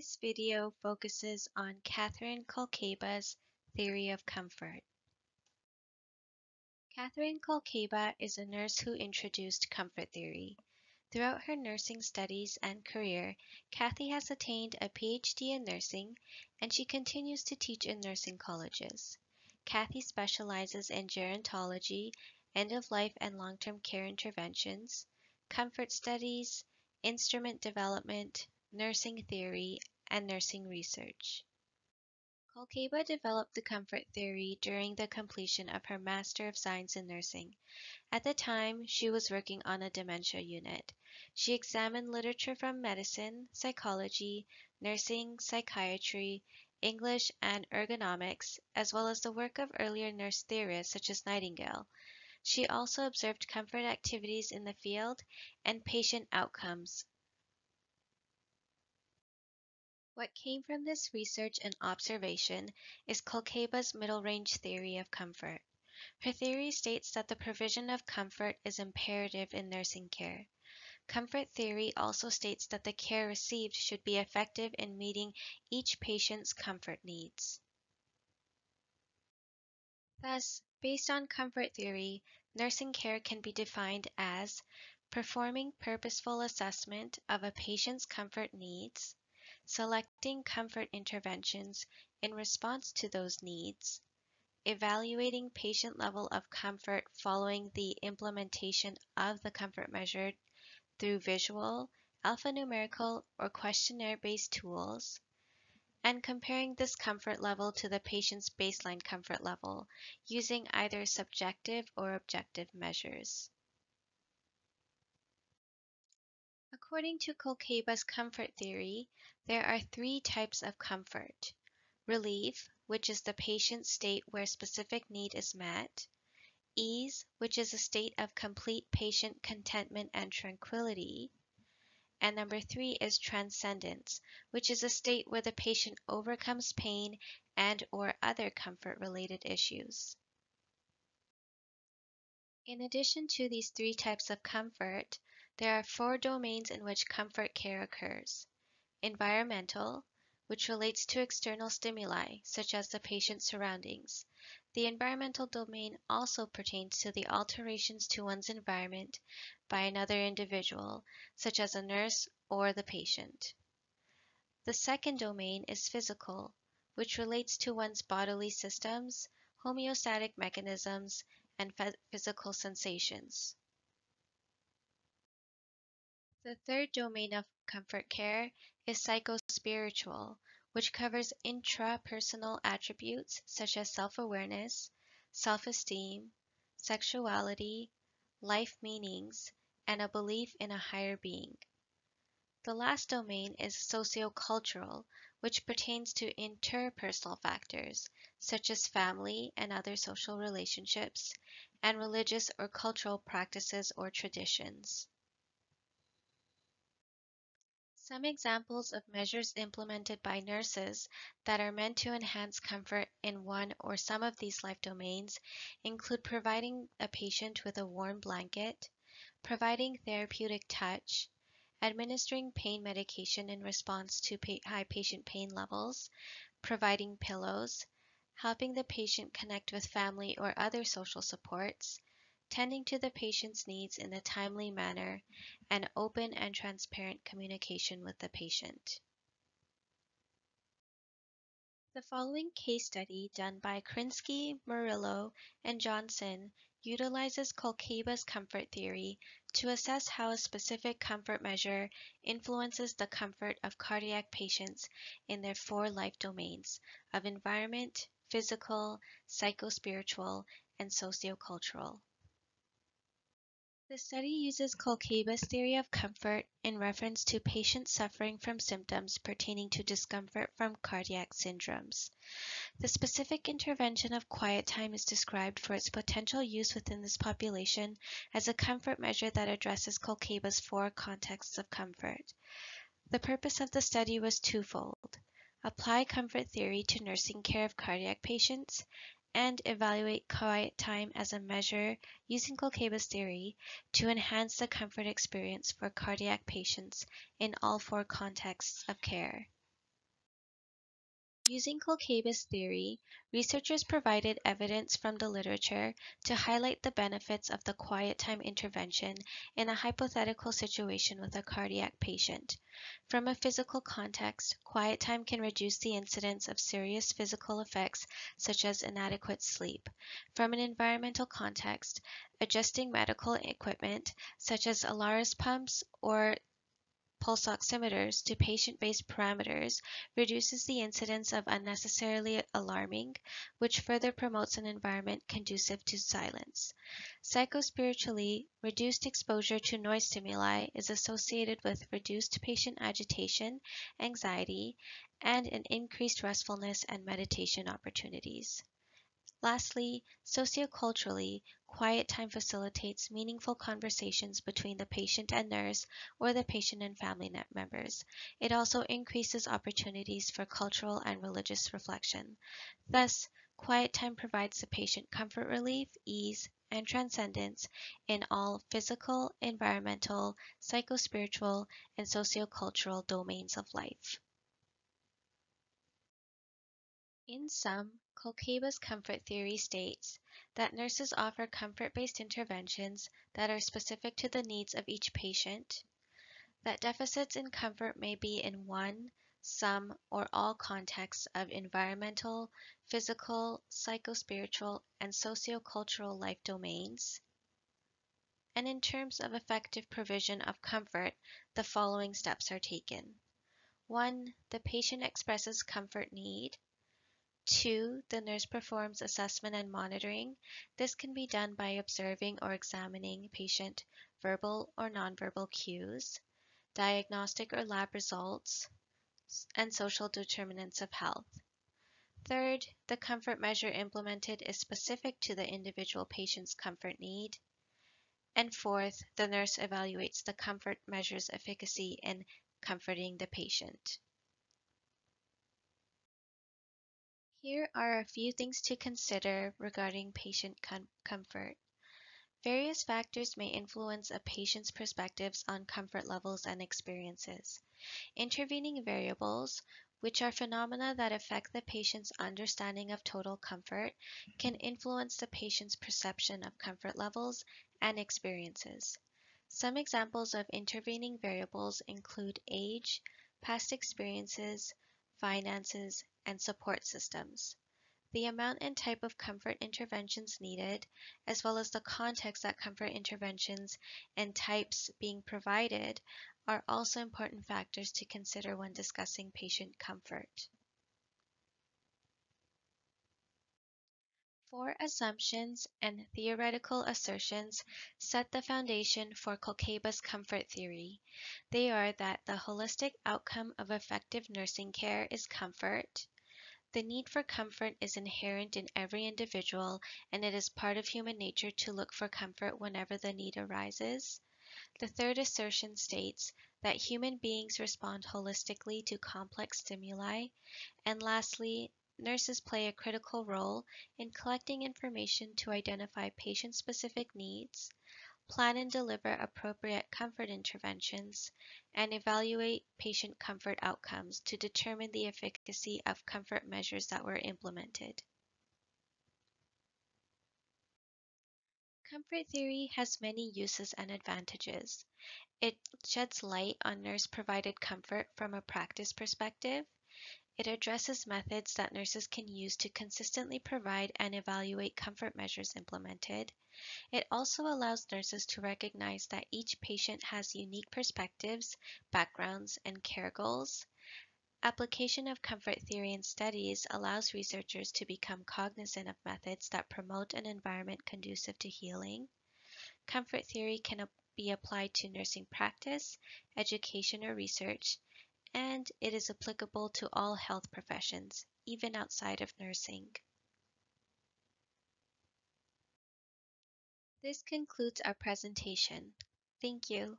This video focuses on Catherine Kolcaba's theory of comfort. Catherine Kolcaba is a nurse who introduced comfort theory. Throughout her nursing studies and career, Kathy has attained a PhD in nursing and she continues to teach in nursing colleges. Kathy specializes in gerontology, end-of-life and long-term care interventions, comfort studies, instrument development, nursing theory, and nursing research. Kolcaba developed the comfort theory during the completion of her Master of Science in Nursing. At the time, she was working on a dementia unit. She examined literature from medicine, psychology, nursing, psychiatry, English, and ergonomics, as well as the work of earlier nurse theorists such as Nightingale. She also observed comfort activities in the field and patient outcomes, What came from this research and observation is Kolcaba's middle range theory of comfort. Her theory states that the provision of comfort is imperative in nursing care. Comfort theory also states that the care received should be effective in meeting each patient's comfort needs. Thus, based on comfort theory, nursing care can be defined as performing purposeful assessment of a patient's comfort needs, selecting comfort interventions in response to those needs, evaluating patient level of comfort following the implementation of the comfort measure through visual, alphanumerical, or questionnaire-based tools, and comparing this comfort level to the patient's baseline comfort level using either subjective or objective measures. According to Kolcaba's comfort theory, there are three types of comfort. Relief, which is the patient's state where specific need is met. Ease, which is a state of complete patient contentment and tranquility. And number three is transcendence, which is a state where the patient overcomes pain and or other comfort-related issues. In addition to these three types of comfort, there are four domains in which comfort care occurs. Environmental, which relates to external stimuli, such as the patient's surroundings. The environmental domain also pertains to the alterations to one's environment by another individual, such as a nurse or the patient. The second domain is physical, which relates to one's bodily systems, homeostatic mechanisms, and physical sensations. The third domain of comfort care is psychospiritual, which covers intrapersonal attributes such as self-awareness, self-esteem, sexuality, life meanings, and a belief in a higher being. The last domain is sociocultural, which pertains to interpersonal factors, such as family and other social relationships, and religious or cultural practices or traditions. Some examples of measures implemented by nurses that are meant to enhance comfort in one or some of these life domains include providing a patient with a warm blanket, providing therapeutic touch, administering pain medication in response to high patient pain levels, providing pillows, helping the patient connect with family or other social supports, tending to the patient's needs in a timely manner, and open and transparent communication with the patient. The following case study done by Krinsky, Murillo, and Johnson utilizes Kolcaba's comfort theory to assess how a specific comfort measure influences the comfort of cardiac patients in their four life domains of environment, physical, psychospiritual, and sociocultural. The study uses Kolcaba's theory of comfort in reference to patients suffering from symptoms pertaining to discomfort from cardiac syndromes. The specific intervention of quiet time is described for its potential use within this population as a comfort measure that addresses Kolcaba's four contexts of comfort. The purpose of the study was twofold. Apply comfort theory to nursing care of cardiac patients and evaluate quiet time as a measure using Kolcaba's theory to enhance the comfort experience for cardiac patients in all four contexts of care. Using Kolcaba's theory, researchers provided evidence from the literature to highlight the benefits of the quiet time intervention in a hypothetical situation with a cardiac patient. From a physical context, quiet time can reduce the incidence of serious physical effects such as inadequate sleep. From an environmental context, adjusting medical equipment such as Alaris pumps or pulse oximeters to patient-based parameters reduces the incidence of unnecessarily alarming, which further promotes an environment conducive to silence. Psychospiritually, reduced exposure to noise stimuli is associated with reduced patient agitation, anxiety, and an increased restfulness and meditation opportunities. Lastly, socioculturally, quiet time facilitates meaningful conversations between the patient and nurse or the patient and family members. It also increases opportunities for cultural and religious reflection. Thus, quiet time provides the patient comfort relief, ease, and transcendence in all physical, environmental, psychospiritual, and sociocultural domains of life. In sum, Kolcaba's comfort theory states that nurses offer comfort-based interventions that are specific to the needs of each patient, that deficits in comfort may be in one, some, or all contexts of environmental, physical, psychospiritual, and sociocultural life domains. And in terms of effective provision of comfort, the following steps are taken. 1. The patient expresses comfort need. Two, the nurse performs assessment and monitoring. This can be done by observing or examining patient verbal or nonverbal cues, diagnostic or lab results, and social determinants of health. Third, the comfort measure implemented is specific to the individual patient's comfort need. And fourth, the nurse evaluates the comfort measure's efficacy in comforting the patient. Here are a few things to consider regarding patient com comfort. Various factors may influence a patient's perspectives on comfort levels and experiences. Intervening variables, which are phenomena that affect the patient's understanding of total comfort, can influence the patient's perception of comfort levels and experiences. Some examples of intervening variables include age, past experiences, finances, and support systems. The amount and type of comfort interventions needed, as well as the context that comfort interventions and types being provided, are also important factors to consider when discussing patient comfort. Four assumptions and theoretical assertions set the foundation for Kolcaba's comfort theory. They are that the holistic outcome of effective nursing care is comfort. The need for comfort is inherent in every individual, and it is part of human nature to look for comfort whenever the need arises. The third assertion states that human beings respond holistically to complex stimuli. And lastly, nurses play a critical role in collecting information to identify patient-specific needs, plan and deliver appropriate comfort interventions, and evaluate patient comfort outcomes to determine the efficacy of comfort measures that were implemented. Comfort theory has many uses and advantages. It sheds light on nurse-provided comfort from a practice perspective, it addresses methods that nurses can use to consistently provide and evaluate comfort measures implemented. It also allows nurses to recognize that each patient has unique perspectives, backgrounds, and care goals. Application of comfort theory in studies allows researchers to become cognizant of methods that promote an environment conducive to healing. Comfort theory can be applied to nursing practice, education, or research, and it is applicable to all health professions, even outside of nursing. This concludes our presentation. Thank you.